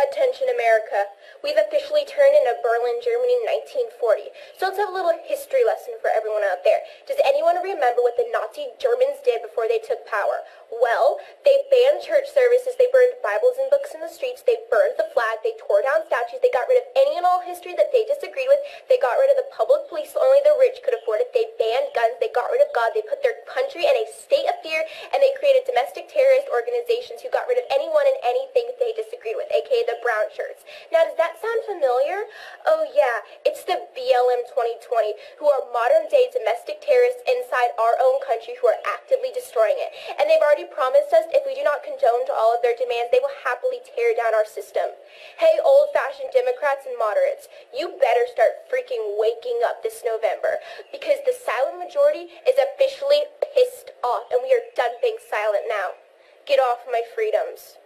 Attention America. We've officially turned into Berlin, Germany in 1940. So let's have a little history lesson for everyone out there. Does anyone remember what the Nazi Germans did before they took power? Well, they banned church services, they burned Bibles and books in the streets, they burned the flag, they tore down statues, they got rid of any and all history that they disagreed with, they got rid of the public police so only the rich could afford it, they banned guns, they got rid of God, they put their country in a state of fear, and they organizations who got rid of anyone and anything they disagreed with, aka the brown shirts. Now, does that sound familiar? Oh yeah, it's the BLM 2020, who are modern day domestic terrorists inside our own country who are actively destroying it. And they've already promised us if we do not condone to all of their demands, they will happily tear down our system. Hey, old-fashioned Democrats and moderates, you better start freaking waking up this November, because the silent majority is officially pissed off, and we are done being silent now. Get off my freedoms.